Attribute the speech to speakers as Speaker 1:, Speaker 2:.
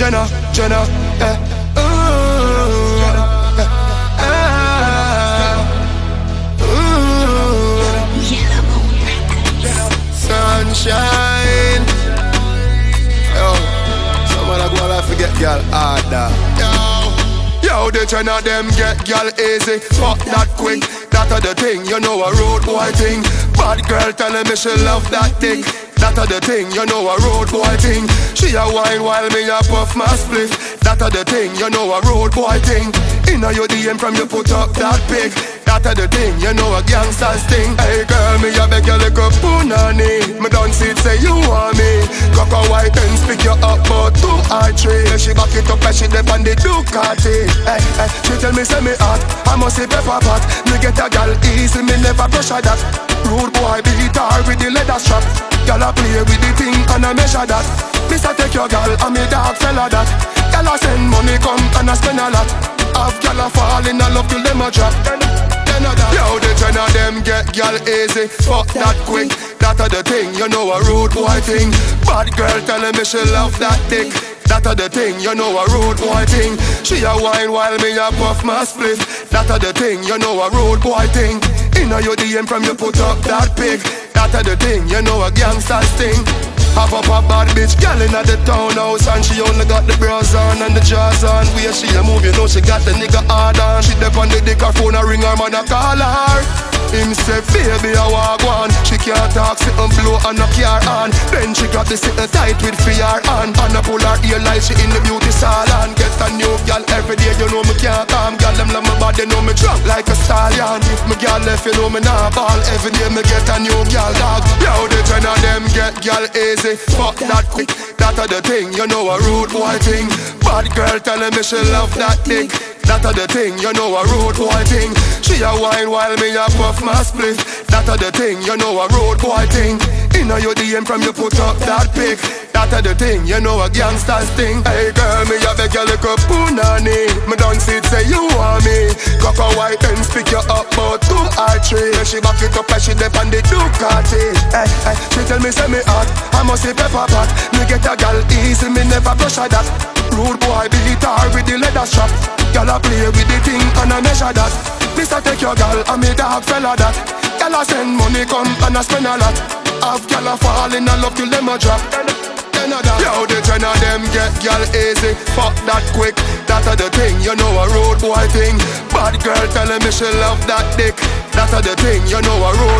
Speaker 1: Jenna, Jenna, eh. Ooh, eh, eh. Sunshine. Yo, someone I go and forget girl harder. Yo, yo, the of them get girl easy. Fuck that quick. That a the thing, you know a road boy thing. Bad girl telling me she love that dick. That a the thing, you know a road boy thing. She a wine while me a puff my split. That a the thing, you know a road boy thing. Inna your DM from you put up that pic. That a the thing, you know a gangster's thing. Hey girl, me a beg you like a punani. Me don't see it say you want me. Cock a white and speak you up but two or three. She back it up and she dip on the Ducati. Hey, hey, she tell me say me hot. I must say pepper pot. Me get a gal easy, me never pressure that. Rude boy beat her with the leather strap. Gal a play with the thing and I measure that. Mister take your gal and me dog fella that. Gal a send money come and I spend a lot. Have gal a fall in a love till them a drop. A. Yo, the ten of them get gal easy. Fuck that quick. That a the thing, you know a rude boy thing. Bad girl telling me she love that dick. That a the thing, you know a rude boy thing. She a wine while me a puff my split. That a the thing, you know a rude boy thing. Inna your DM from you put up that pic. That a the thing, you know a gangster's thing. Have up a bad bitch, girl inna the townhouse And she only got the bras on and the jaws on. Where she a move, you know she got the nigga hard on. She dep on the dick, her phone a ring, her man a call her. Him say, baby, I walk one. She can't talk, sit and blow and knock your on Then she got the sitting tight with fear on And I pull her ear like she in the beauty salon. Get a new girl every day, you know me can't Girl, them love my body, know me drunk like a stallion. If me girl left, you know me not ball. Every day me get a new girl, dog. Yo, the ten of them get girl easy. Fuck that quick, that a the thing. You know a rude boy thing. Bad girl telling me she love that dick. That a the thing, you know a road boy thing. She a wine while me a puff my split. That a the thing, you know a road boy thing. Inna your DM from you put up that pic. That a the thing, you know a gangster's thing. Hey girl, me a beg you like a punani. Me don't see it say you want me. Cock a white and pick you up about two or three. Then she back it up and she dip on the Ducati. Hey, hey, she tell me say me hot. I must say pepper pot. Me get a gal easy, me never brush her that. Rude boy beat her with the leather strap. Gal a play with the thing and I measure that. Mister take your gal and me dog fella that. Gal a send money come and I spend a lot. Have gal a fall in a love till them a drop. Then a that. Yo, the ten of them get gal easy. Fuck that quick. That a the thing, you know a road boy thing. Bad girl telling me she love that dick. That a the thing, you know a road.